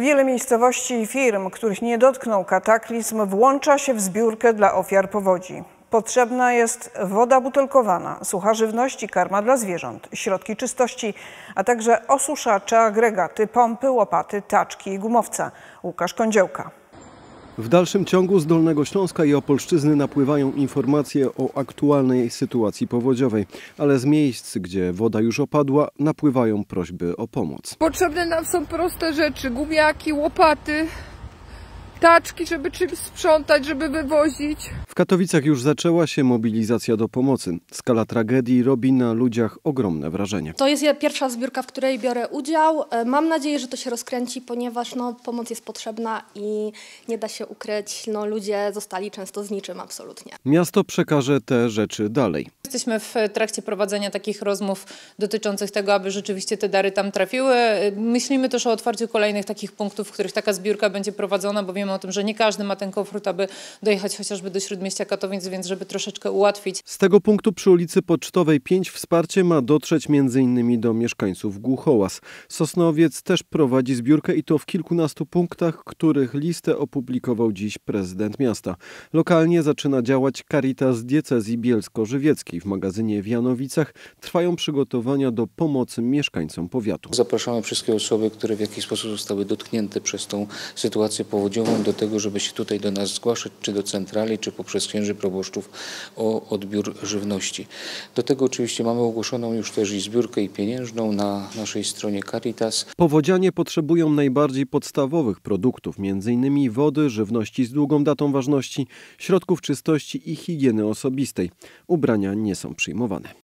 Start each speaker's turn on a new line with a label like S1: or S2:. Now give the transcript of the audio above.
S1: Wiele miejscowości i firm, których nie dotknął kataklizm, włącza się w zbiórkę dla ofiar powodzi. Potrzebna jest woda butelkowana, sucha żywność i karma dla zwierząt, środki czystości, a także osuszacze, agregaty, pompy, łopaty, taczki i gumowca. Łukasz Kądziołka.
S2: W dalszym ciągu z Dolnego Śląska i Opolszczyzny napływają informacje o aktualnej sytuacji powodziowej, ale z miejsc, gdzie woda już opadła, napływają prośby o pomoc.
S3: Potrzebne nam są proste rzeczy, gumiaki, łopaty, taczki, żeby czymś sprzątać, żeby wywozić.
S2: W Katowicach już zaczęła się mobilizacja do pomocy. Skala tragedii robi na ludziach ogromne wrażenie.
S4: To jest pierwsza zbiórka, w której biorę udział. E, Mam nadzieję, że to się rozkręci, ponieważ no, pomoc jest potrzebna i nie da się ukryć. No, ludzie zostali często z niczym absolutnie.
S2: Miasto przekaże te rzeczy dalej.
S5: Jesteśmy w trakcie prowadzenia takich rozmów dotyczących tego, aby rzeczywiście te dary tam trafiły. Myślimy też o otwarciu kolejnych takich punktów, w których taka zbiórka będzie prowadzona, bo wiemy o tym, że nie każdy ma ten komfort, aby dojechać chociażby do śródmieścia Katowic, więc żeby troszeczkę ułatwić.
S2: Z tego punktu przy ulicy Pocztowej 5 wsparcie ma dotrzeć m.in. do mieszkańców Głuchołaz. Sosnowiec też prowadzi zbiórkę i to w kilkunastu punktach, których listę opublikował dziś prezydent miasta. Lokalnie zaczyna działać Caritas Diecezji Bielsko-Żywieckiej. W magazynie w Janowicach trwają przygotowania do pomocy mieszkańcom powiatu.
S6: Zapraszamy wszystkie osoby, które w jakiś sposób zostały dotknięte przez tą sytuację powodziową do tego, żeby się tutaj do nas zgłaszać, czy do centrali, czy poprzez księży proboszczów o odbiór żywności. Do tego oczywiście mamy ogłoszoną już też i zbiórkę i pieniężną na naszej stronie Caritas.
S2: Powodzianie potrzebują najbardziej podstawowych produktów, m.in. wody, żywności z długą datą ważności, środków czystości i higieny osobistej. Ubrania nie są przyjmowane.